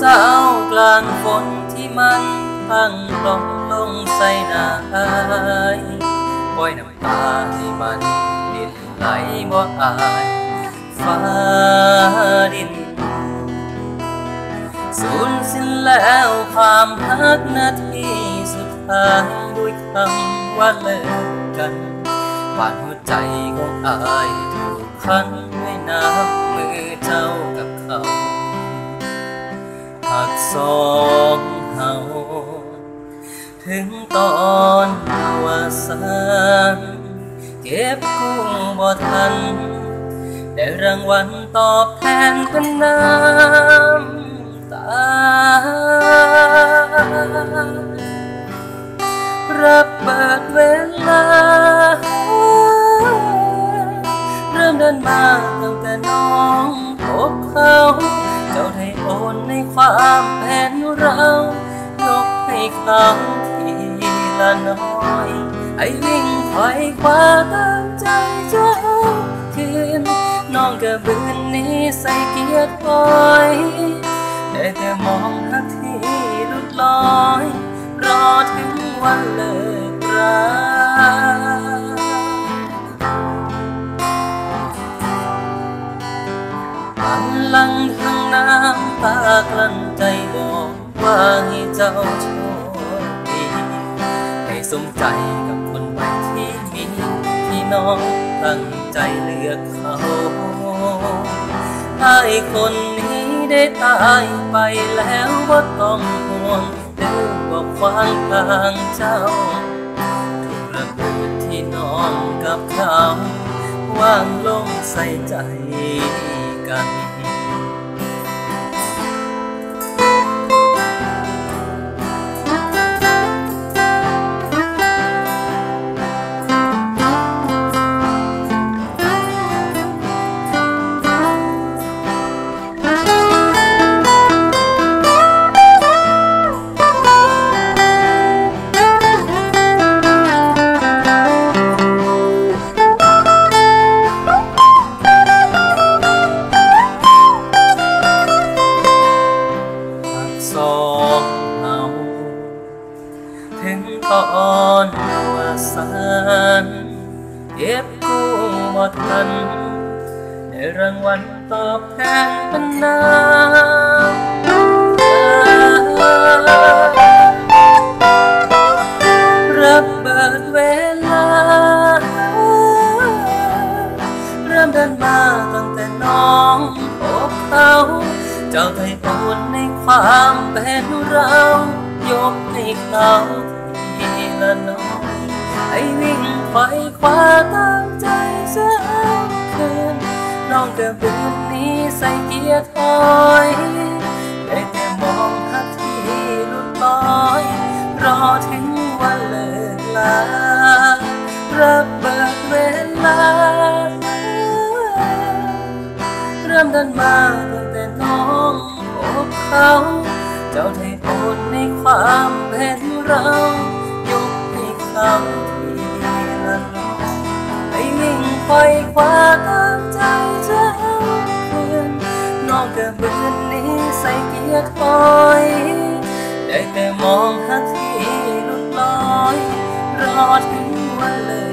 สาวกลางฝนที่มันพังลงลงใส่หน้าอายปล่อยน้ำตาให้มันดินไหลบ่อายฟ้าดินสูญสิ้นแล้วความฮักนาทีสุดท้ายด้วยคำว่าเลิกกันบาดหัวใจของอายถูกพันไว้น้ำมือเจ้ากับเขา หักสองเฮาถึงตอนวาสานเก็บกู้บ่ทัน ได้รางวัลตอบแทนเป็นน้ำตา รับเปิดเวลา เริ่มเดินมาตั้งแต่น้องพบเขา จ้าได้โอนในความแผ่นเรายกให้เขาทีละน้อย ไอ้วิ่งคอยคว้าตามใจเจ้าคืน น้องก็บืนนี้ใส่เกียรติคอยได้แต่มองหัก ลังทางน้ำตากลั้นใจบอกว่าให้เจ้าโชคดีให้สมใจกับคนใหม่ที่มีที่น้องตั้งใจเลือกเขาให้คนนี้ได้ตายไปแล้วว่าต้องห่วงเดือว่าควางทางเจ้าถูกระเบิดที่น้องกับเขาวางลงใส่ใจกัน นเก็บกู้บ่ทันได้รางวัลตอบแทนเป็นน้ำรับเบิดเวลา เริ่มเดินมาตั้งแต่น้องพบเขาเจ้าไทยโอนในความเป็นเรา ยกให้เขาทีละน้อย ให้วิ่งไขว่คว้าตามใจเสียคืนน้องก็บืนนี้ใส่เกียร์ถอยได้แต่มองหาที่ลุดลอยรอถึงวันเลิกลาระเบิดเวลา เริ่มเดินมาตั้งแต่น้องพบเขาเจ้าได้โอนในความเป็นเรายกให้เขา คอยคว้าตามใจเธอเพื่อนน้องก็บืนนี้ใส่เกียร์ถอยได้แต่มองหาที่ลุดลอย รอถึงวันเลย